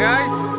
guys.